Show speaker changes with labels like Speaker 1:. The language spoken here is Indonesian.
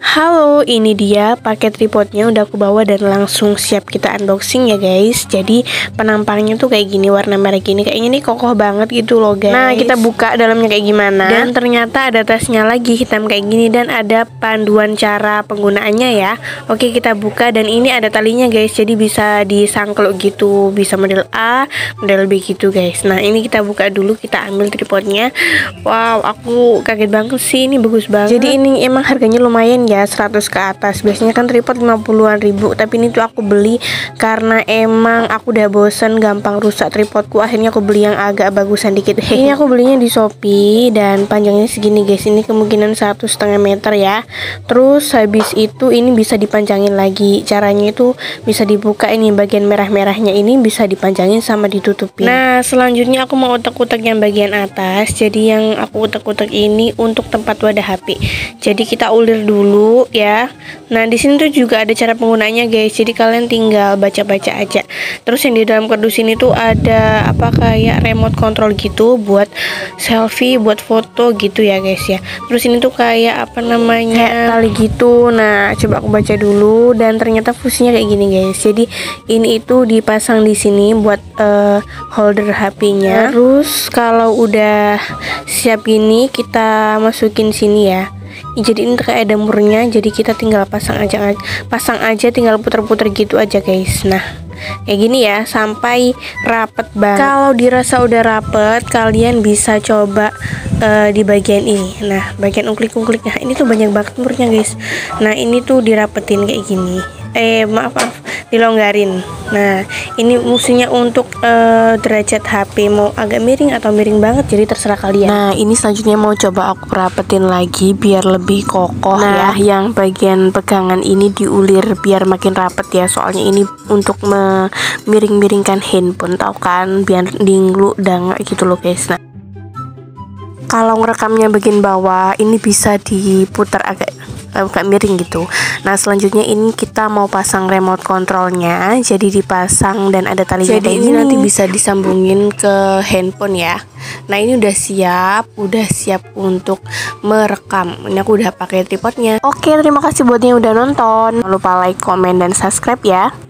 Speaker 1: Halo, ini dia paket tripodnya udah aku bawa dan langsung siap kita unboxing ya guys. Jadi penampangnya tuh kayak gini warna merah gini. Kayaknya nih kokoh banget gitu loh guys. Nah kita buka dalamnya kayak gimana? Dan ternyata ada tasnya lagi hitam kayak gini. Dan ada panduan cara penggunaannya ya. Oke kita buka. Dan ini ada talinya guys. Jadi bisa disangkluk gitu. Bisa model A, model B gitu guys. Nah ini kita buka dulu. Kita ambil tripodnya Wow aku kaget banget sih. Ini bagus banget. Jadi ini emang harganya lumayan ya 100 ke atas. Biasanya kan tripod 50-an ribu tapi ini tuh aku beli karena emang aku udah bosen gampang rusak tripodku. Akhirnya aku beli yang agak bagusan dikit. Ini aku belinya di Shopee dan panjangnya segini guys. Ini kemungkinan satu setengah meter ya. Terus habis itu ini bisa dipanjangin lagi. Caranya itu bisa dibuka ini bagian merah-merahnya ini bisa dipanjangin sama ditutupin. Nah selanjutnya aku mau utak-utak yang bagian atas. Jadi yang aku utak-utak ini untuk tempat wadah HP jadi kita ulir dulu ya. Nah, di sini tuh juga ada cara penggunanya guys. Jadi kalian tinggal baca-baca aja. Terus yang di dalam kardus ini tuh ada apa kayak remote control gitu buat selfie, buat foto gitu ya guys ya. Terus ini tuh kayak apa namanya? tali gitu. Nah, coba aku baca dulu dan ternyata fungsinya kayak gini guys. Jadi ini itu dipasang di sini buat uh, holder HP-nya. Terus kalau udah siap gini kita masukin sini ya jadi ini kayak ada murnya jadi kita tinggal pasang aja pasang aja tinggal puter-puter gitu aja guys. Nah kayak gini ya sampai rapet banget. Kalau dirasa udah rapet kalian bisa coba uh, di bagian ini. Nah bagian ungklik-ungklik nah ini tuh banyak banget murnya guys. Nah ini tuh dirapetin kayak gini. Eh maaf maaf dilonggarin. Nah ini fungsinya untuk uh, derajat HP mau agak miring atau miring banget jadi terserah kalian.
Speaker 2: Nah ini selanjutnya mau coba aku rapetin lagi biar lebih kokoh nah, ya yang bagian pegangan ini diulir biar makin rapet ya. Soalnya ini untuk memiring-miringkan handphone tau kan? Biar dinglu dan gitu loh guys. Nah kalau ngerekamnya bagian bawah ini bisa diputar agak agak miring gitu. Nah selanjutnya ini kita mau pasang remote kontrolnya jadi dipasang dan ada talinya jadi ini nanti bisa disambungin ke handphone ya. Nah ini udah siap udah siap untuk merekam. Ini aku udah pakai tripodnya. Oke terima kasih buat yang udah nonton. Jangan lupa like comment dan subscribe ya